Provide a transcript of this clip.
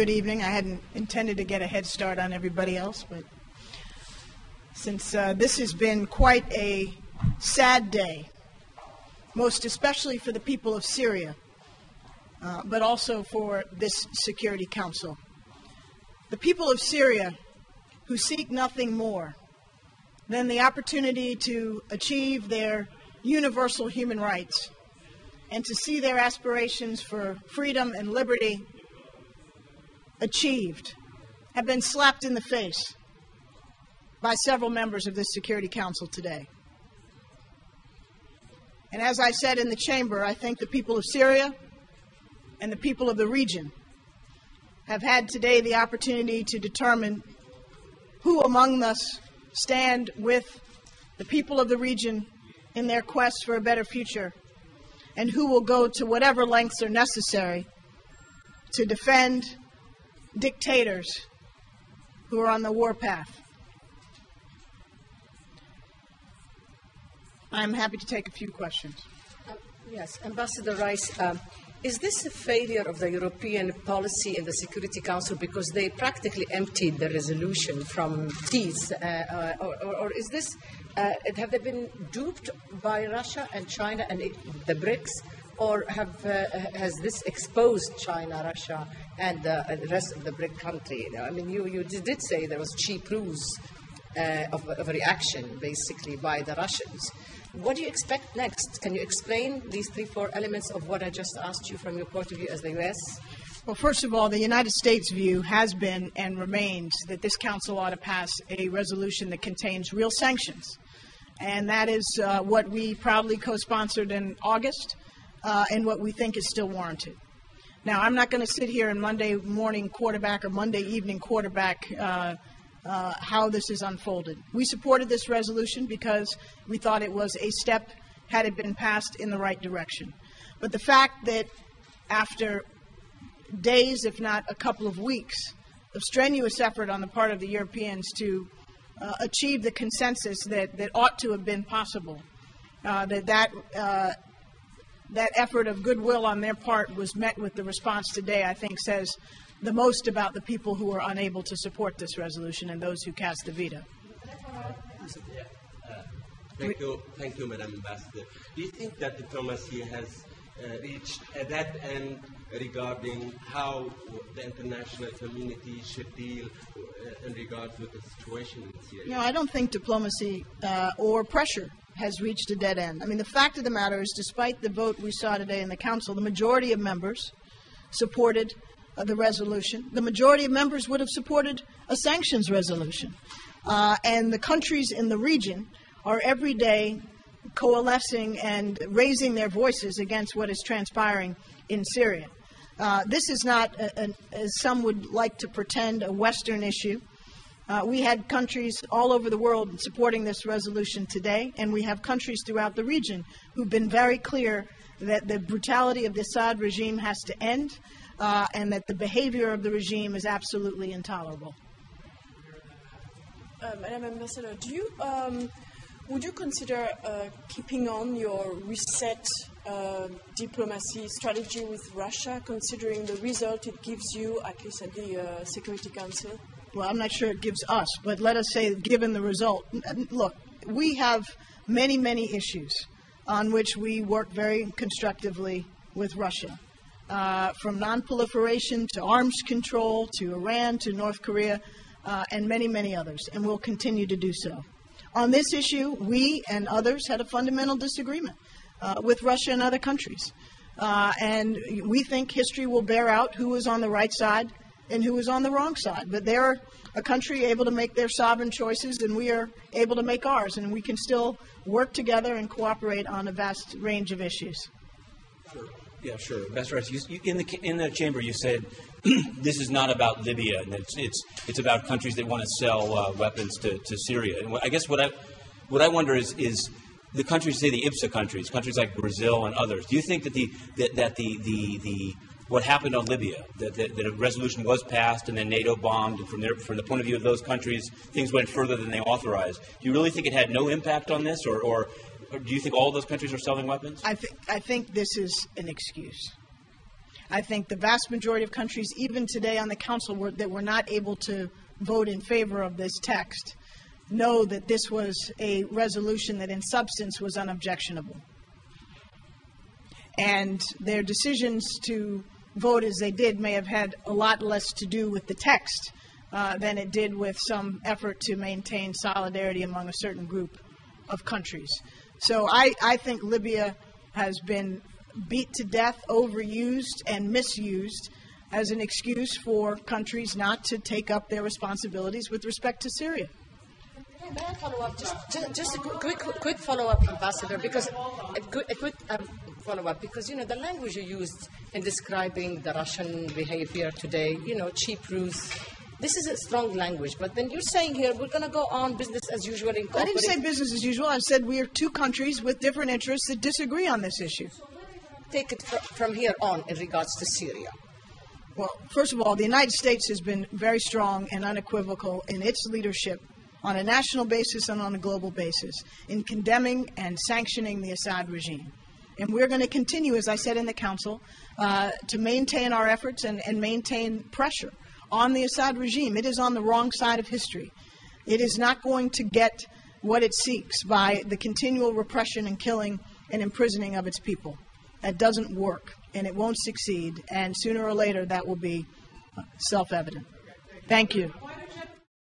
good evening. I hadn't intended to get a head start on everybody else, but since uh, this has been quite a sad day, most especially for the people of Syria, uh, but also for this Security Council. The people of Syria who seek nothing more than the opportunity to achieve their universal human rights and to see their aspirations for freedom and liberty achieved have been slapped in the face by several members of this Security Council today. And as I said in the chamber, I think the people of Syria and the people of the region have had today the opportunity to determine who among us stand with the people of the region in their quest for a better future and who will go to whatever lengths are necessary to defend dictators who are on the warpath. I'm happy to take a few questions. Uh, yes, Ambassador Rice, um, is this a failure of the European policy in the Security Council because they practically emptied the resolution from teeth? Uh, uh, or, or, or, is this, uh, have they been duped by Russia and China and it, the BRICS? Or have, uh, has this exposed China, Russia, and the rest of the BRIC country? I mean, you, you did say there was cheap ruse uh, of, of a reaction, basically, by the Russians. What do you expect next? Can you explain these three, four elements of what I just asked you from your point of view as the U.S.? Well, first of all, the United States' view has been and remains that this council ought to pass a resolution that contains real sanctions. And that is uh, what we proudly co sponsored in August uh, and what we think is still warranted. Now, I'm not going to sit here and Monday morning quarterback or Monday evening quarterback uh, uh, how this is unfolded. We supported this resolution because we thought it was a step, had it been passed, in the right direction. But the fact that after days, if not a couple of weeks, of strenuous effort on the part of the Europeans to uh, achieve the consensus that, that ought to have been possible, uh, that that, uh, that effort of goodwill on their part was met with the response today, I think says the most about the people who are unable to support this resolution and those who cast the veto. Thank you, thank you, Madam Ambassador. Do you think that diplomacy has uh, reached at that end regarding how the international community should deal uh, in regards with the situation in Syria? No, I don't think diplomacy uh, or pressure has reached a dead end. I mean, the fact of the matter is, despite the vote we saw today in the Council, the majority of members supported the resolution. The majority of members would have supported a sanctions resolution. Uh, and the countries in the region are every day coalescing and raising their voices against what is transpiring in Syria. Uh, this is not, a, a, as some would like to pretend, a Western issue. Uh, we had countries all over the world supporting this resolution today, and we have countries throughout the region who've been very clear that the brutality of the Assad regime has to end uh, and that the behavior of the regime is absolutely intolerable. Uh, Madam Ambassador, do you um, would you consider uh, keeping on your reset uh, diplomacy strategy with Russia, considering the result it gives you, at least at the uh, Security Council? Well, I'm not sure it gives us, but let us say, given the result, look, we have many, many issues on which we work very constructively with Russia uh, from nonproliferation to arms control to Iran to North Korea uh, and many, many others, and we'll continue to do so. On this issue, we and others had a fundamental disagreement uh, with Russia and other countries. Uh, and we think history will bear out who was on the right side and who is on the wrong side. But they're a country able to make their sovereign choices, and we are able to make ours, and we can still work together and cooperate on a vast range of issues. Sure. Yeah, sure. Best Rice, you, you, in the in the chamber, you said this is not about Libya, and it's it's it's about countries that want to sell uh, weapons to, to Syria. And I guess what I what I wonder is is the countries, say the IBSA countries, countries like Brazil and others. Do you think that the that, that the, the the what happened on Libya, that, that, that, a resolution was passed and then NATO bombed, and from, their, from the point of view of those countries, things went further than they authorized. Do you really think it had no impact on this, or, or do you think all those countries are selling weapons? I think I think this is an excuse. I think the vast majority of countries, even today on the Council, were, that were not able to vote in favor of this text, know that this was a resolution that in substance was unobjectionable. And their decisions to vote as they did may have had a lot less to do with the text uh, than it did with some effort to maintain solidarity among a certain group of countries. So I, I think Libya has been beat to death, overused, and misused as an excuse for countries not to take up their responsibilities with respect to Syria. May I follow up? Just, just, just a quick, quick follow up, Ambassador, because a quick, a quick um, follow up, because you know the language you used in describing the Russian behavior today, you know, cheap ruse. This is a strong language, but then you're saying here we're going to go on business as usual. In I didn't say business as usual. I said we are two countries with different interests that disagree on this issue. Take it fr- from here on in regards to Syria. Well, first of all, the United States has been very strong and unequivocal in its leadership on a national basis and on a global basis in condemning and sanctioning the Assad regime. And we're going to continue, as I said in the Council, uh, to maintain our efforts and, and maintain pressure on the Assad regime. It is on the wrong side of history. It is not going to get what it seeks by the continual repression and killing and imprisoning of its people. That doesn't work, and it won't succeed. And sooner or later, that will be self evident. Thank you.